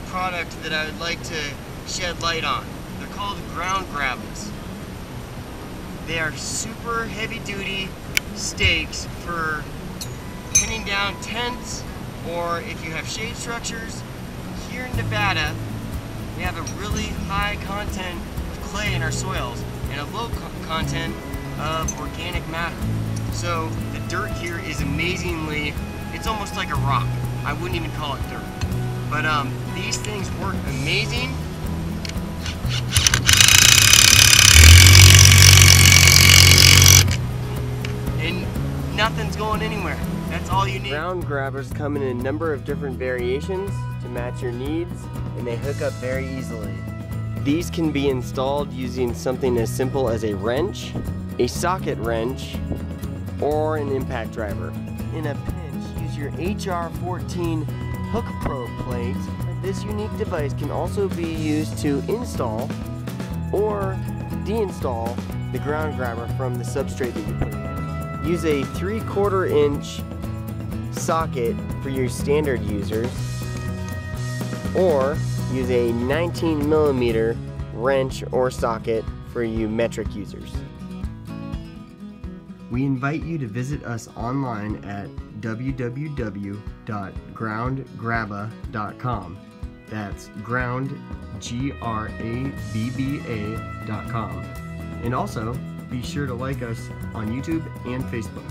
product that I would like to shed light on. They're called GroundGrabbas. They are super heavy duty stakes for pinning down tents or if you have shade structures. Here in Nevada, we have a really high content of clay in our soils and a low co content of organic matter. So the dirt here is amazingly, it's almost like a rock. I wouldn't even call it dirt. But um, these things work amazing. And nothing's going anywhere. That's all you need. GroundGrabbas come in a number of different variations to match your needs, and they hook up very easily. These can be installed using something as simple as a wrench, a socket wrench, or an impact driver. In a pinch, use your HR14 hook probe plate. This unique device can also be used to install or deinstall the GroundGrabba from the substrate that you put in. Use a 3 quarter inch socket for your standard users or use a 19 millimeter wrench or socket for you metric users. We invite you to visit us online at www.groundgrabba.com. That's ground, G R A B B A.com. And also, be sure to like us on YouTube and Facebook.